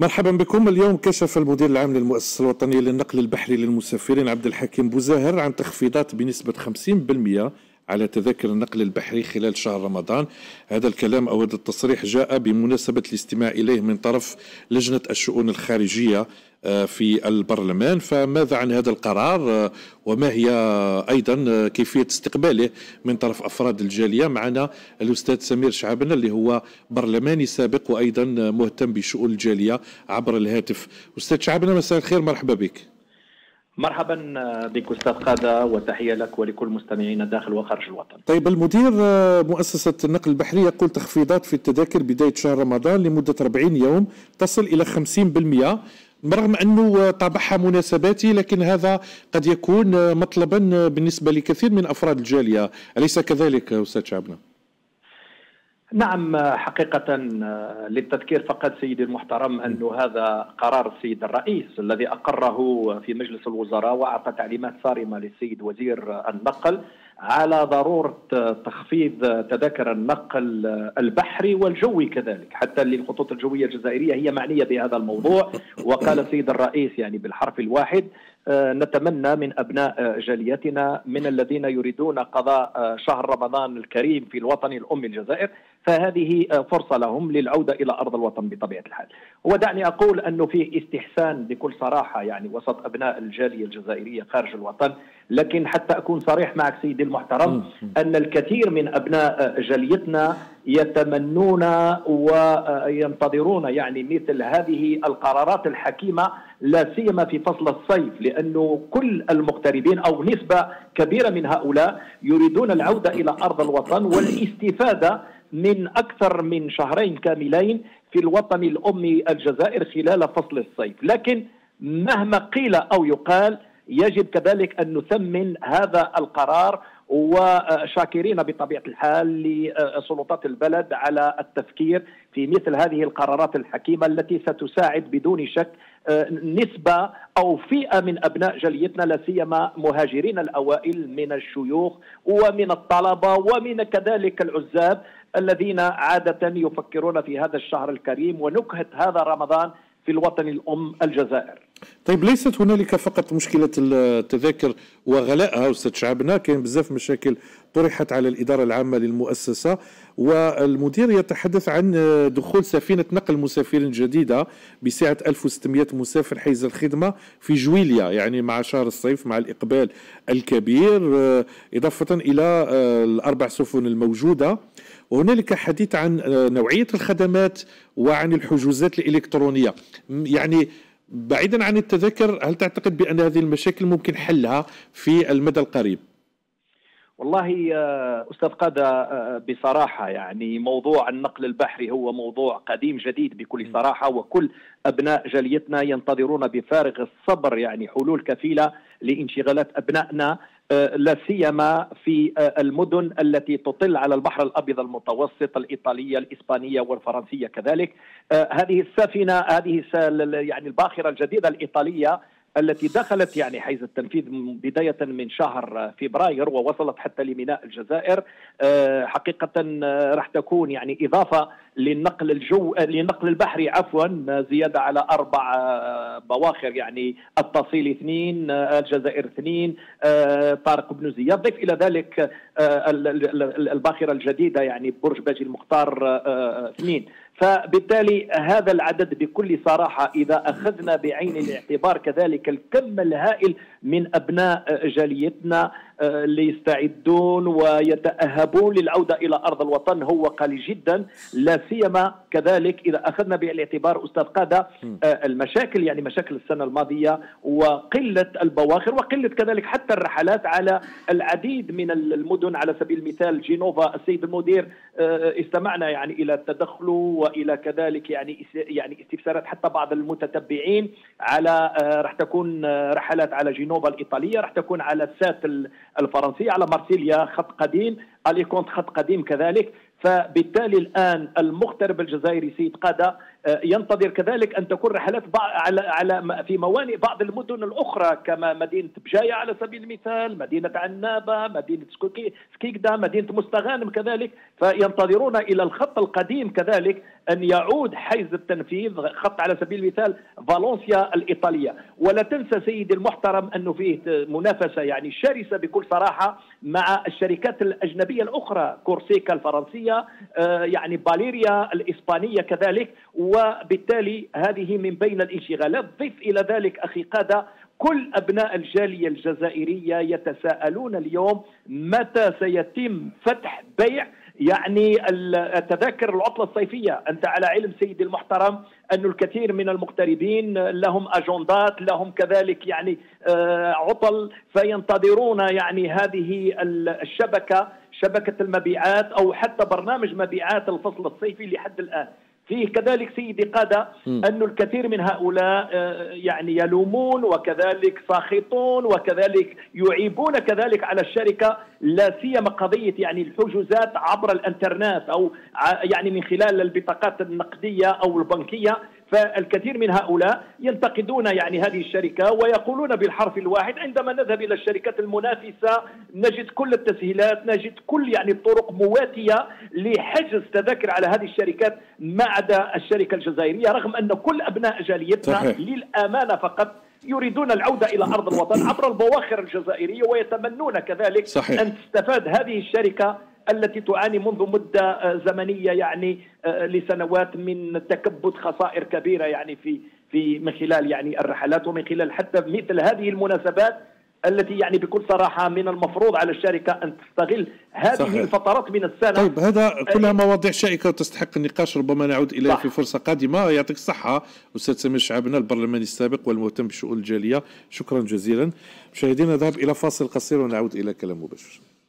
مرحبا بكم. اليوم كشف المدير العام للمؤسسة الوطنية للنقل البحري للمسافرين عبد الحكيم بوزاهر عن تخفيضات بنسبة 50% على تذاكر النقل البحري خلال شهر رمضان. هذا الكلام أو هذا التصريح جاء بمناسبة الاستماع إليه من طرف لجنة الشؤون الخارجية آه، في البرلمان. فماذا عن هذا القرار؟ آه، وما هي أيضا آه، كيفية استقباله من طرف أفراد الجالية؟ معنا الأستاذ سمير شعبنا اللي هو برلماني سابق وأيضا مهتم بشؤون الجالية عبر الهاتف. أستاذ شعبنا مساء الخير مرحبا بك. مرحبا بك أستاذ قاده وتحية لك ولكل مستمعينا داخل وخارج الوطن. طيب المدير آه، مؤسسة النقل البحري يقول تخفيضات في التذاكر بداية شهر رمضان لمدة 40 يوم تصل إلى 50% برغم أنه طابعها مناسباتي لكن هذا قد يكون مطلبا بالنسبة لكثير من أفراد الجالية، أليس كذلك أستاذ شعبنا؟ نعم حقيقة للتذكير فقط سيدي المحترم أن هذا قرار السيد الرئيس الذي أقره في مجلس الوزراء وأعطى تعليمات صارمة للسيد وزير النقل على ضرورة تخفيض تذاكر النقل البحري والجوي كذلك حتى للخطوط الجوية الجزائرية هي معنية بهذا الموضوع. وقال السيد الرئيس يعني بالحرف الواحد نتمنى من أبناء جاليتنا من الذين يريدون قضاء شهر رمضان الكريم في الوطن الأم الجزائر فهذه فرصة لهم للعودة إلى أرض الوطن بطبيعة الحال. ودعني أقول أنه في استحسان بكل صراحة يعني وسط أبناء الجالية الجزائرية خارج الوطن لكن حتى أكون صريح معك سيدي المحترم أن الكثير من أبناء جاليتنا يتمنون وينتظرون يعني مثل هذه القرارات الحكيمة لا سيما في فصل الصيف لأنه كل المغتربين أو نسبة كبيرة من هؤلاء يريدون العودة إلى أرض الوطن والاستفادة من أكثر من شهرين كاملين في الوطن الأمي الجزائر خلال فصل الصيف، لكن مهما قيل أو يقال يجب كذلك أن نثمن هذا القرار وشاكرين بطبيعة الحال لسلطات البلد على التفكير في مثل هذه القرارات الحكيمة التي ستساعد بدون شك آه، نسبة أو فئة من أبناء جاليتنا لا سيما مهاجرين الأوائل من الشيوخ ومن الطلبة ومن كذلك العزاب الذين عادة يفكرون في هذا الشهر الكريم ونكهة هذا رمضان في الوطن الأم الجزائر. طيب ليست هنالك فقط مشكلة التذاكر وغلائها أستاذ شعبنا كاين بزاف مشاكل طرحت على الإدارة العامة للمؤسسة والمدير يتحدث عن دخول سفينة نقل مسافرين جديدة بسعه 1600 مسافر حيز الخدمة في جويليا يعني مع شهر الصيف مع الإقبال الكبير إضافة إلى الأربع سفن الموجودة وهنالك حديث عن نوعية الخدمات وعن الحجوزات الإلكترونية. يعني بعيدا عن التذاكر هل تعتقد بأن هذه المشاكل ممكن حلها في المدى القريب؟ والله آه، أستاذ قادة آه، بصراحة يعني موضوع النقل البحري هو موضوع قديم جديد بكل صراحة وكل أبناء جاليتنا ينتظرون بفارغ الصبر يعني حلول كفيلة لانشغالات أبنائنا. آه، لا سيما في المدن التي تطل على البحر الأبيض المتوسط الإيطالية الإسبانية والفرنسية كذلك. هذه السفينة هذه يعني الباخرة الجديدة الإيطالية التي دخلت يعني حيز التنفيذ بداية من شهر فبراير ووصلت حتى لميناء الجزائر. آه، حقيقة آه، راح تكون يعني إضافة للنقل الجو آه، للنقل البحري عفوا زيادة على أربع بواخر يعني التصيل اثنين الجزائر اثنين طارق بن زياد. ضيف إلى ذلك الباخرة الجديدة يعني برج باجي المختار اثنين. فبالتالي هذا العدد بكل صراحة إذا أخذنا بعين الاعتبار كذلك الكم الهائل من أبناء جاليتنا ليستعدون ويتأهبون للعودة إلى أرض الوطن. هو قليل جدا لا سيما كذلك إذا أخذنا بعين الاعتبار أستاذ قادة آه، المشاكل يعني مشاكل السنة الماضية وقلة البواخر وقلة كذلك حتى الرحلات على العديد من المدن. على سبيل المثال جينوفا السيد المدير آه، استمعنا يعني إلى التدخل وإلى كذلك يعني يعني استفسارات حتى بعض المتتبعين على راح تكون رحلات على جينوفا الإيطالية راح تكون على السات الفرنسيه على مارسيليا خط قديم اليكونت خط قديم كذلك. فبالتالي الآن المغترب الجزائري سيد قادة آه، ينتظر كذلك أن تكون رحلات على على في موانئ بعض المدن الأخرى كما مدينة بجاية على سبيل المثال، مدينة عنابة، مدينة سكيكدا، مدينة مستغانم كذلك، فينتظرون إلى الخط القديم كذلك أن يعود حيز التنفيذ خط على سبيل المثال فالنسيا الإيطالية، ولا تنسى سيدي المحترم أنه فيه منافسة يعني شرسة بكل صراحة مع الشركات الأجنبية الأخرى، كورسيكا الفرنسية، آه، يعني باليريا الإسبانية كذلك. وبالتالي هذه من بين الانشغالات ضف إلى ذلك أخي قادة كل أبناء الجالية الجزائرية يتساءلون اليوم متى سيتم فتح بيع؟ يعني التذاكر العطلة الصيفية. أنت على علم سيدي المحترم أن الكثير من المغتربين لهم أجندات لهم كذلك يعني آه، عطل فينتظرون يعني هذه الشبكة شبكة المبيعات أو حتى برنامج مبيعات الفصل الصيفي لحد الآن. فيه كذلك سيدي قادة أن الكثير من هؤلاء آه، يعني يلومون وكذلك ساخطون وكذلك يعيبون كذلك على الشركة لا سيما قضية يعني الحجوزات عبر الإنترنت أو يعني من خلال البطاقات النقدية أو البنكية. فالكثير من هؤلاء ينتقدون يعني هذه الشركة ويقولون بالحرف الواحد عندما نذهب إلى الشركات المنافسة نجد كل التسهيلات نجد كل يعني الطرق مواتية لحجز تذاكر على هذه الشركات ما عدا الشركة الجزائرية رغم أن كل أبناء جاليتنا صحيح. للأمانة فقط يريدون العودة إلى أرض الوطن عبر البواخر الجزائرية ويتمنون كذلك صحيح. أن تستفاد هذه الشركة التي تعاني منذ مدة آه، زمنية يعني آه، لسنوات من تكبد خسائر كبيرة يعني في في من خلال يعني الرحلات ومن خلال حتى مثل هذه المناسبات التي يعني بكل صراحة من المفروض على الشركة أن تستغل هذه صحيح. الفترات من السنة. طيب هذا كلها مواضيع شائكة وتستحق النقاش ربما نعود اليها في فرصة قادمة. يعطيك الصحة أستاذ سمير شعبنا البرلماني السابق والمهتم بالشؤون الجالية. شكرا جزيلا. مشاهدينا نذهب إلى فاصل قصير ونعود إلى كلام مباشر.